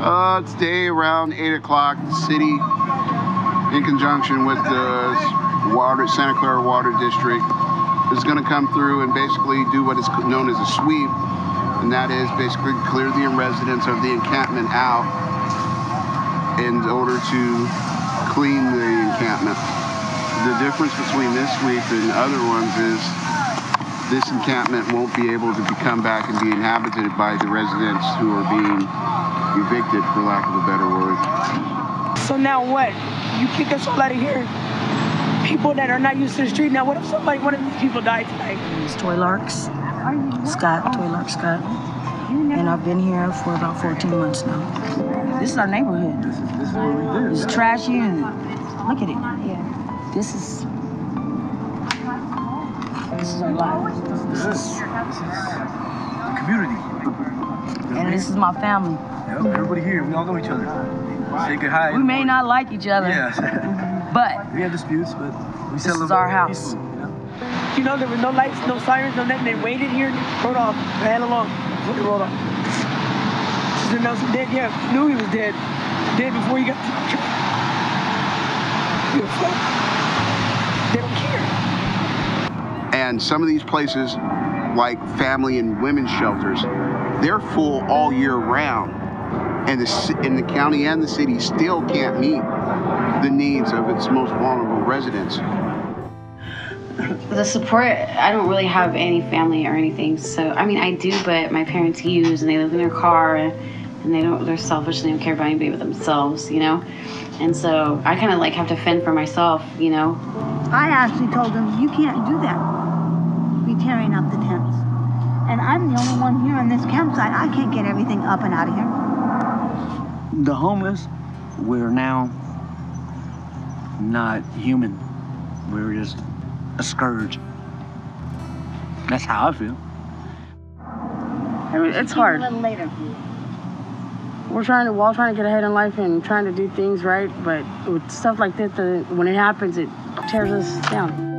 Well, today around 8 o'clock, the city, in conjunction with the water, Santa Clara Water District, is going to come through and basically do what is known as a sweep, and that is basically clear the residents of the encampment out in order to clean the encampment. The difference between this sweep and other ones is this encampment won't be able to come back and be inhabited by the residents who are being evicted, for lack of a better word. So now what? You kick us all out of here. People that are not used to the street. Now, what if somebody, one of these people died tonight? It's Toy Larks, Scott, Toy Lark Scott. And I've been here for about 14 months now. This is our neighborhood. This is this is what we do. It's trashy and look at it. Yeah. This is this is our life. This is this is the community. And this is my family. Yep, everybody here, we all know each other. Say good hi. We may not like each other, Yeah. but we have disputes, but we This settle is our house. peacefully, you know? You know, there was no lights, no sirens, no nothing. They waited here, rode off, ran along, before they rode off. Sister Nelson dead, yeah, knew he was dead. Dead before he got to the truck. Give a fuck. They don't care. And some of these places, like family and women's shelters, they're full all year round. And the, ci- and the county and the city still can't meet the needs of its most vulnerable residents. the support i don't really have any family or anything so i mean i do but my parents use and they live in their car and they don't they're selfish and they don't care about anybody but themselves you know and so i kind of like have to fend for myself you know I actually told them, you can't do that. Be tearing up the tents. And I'm the only one here on this campsite. I can't get everything up and out of here. the homeless, we're now not human. We're just a scourge. That's how I feel. I mean, it's hard. A little later. We're trying to, we're all trying to get ahead in life and trying to do things right, but with stuff like this, the, when it happens, it tears us down.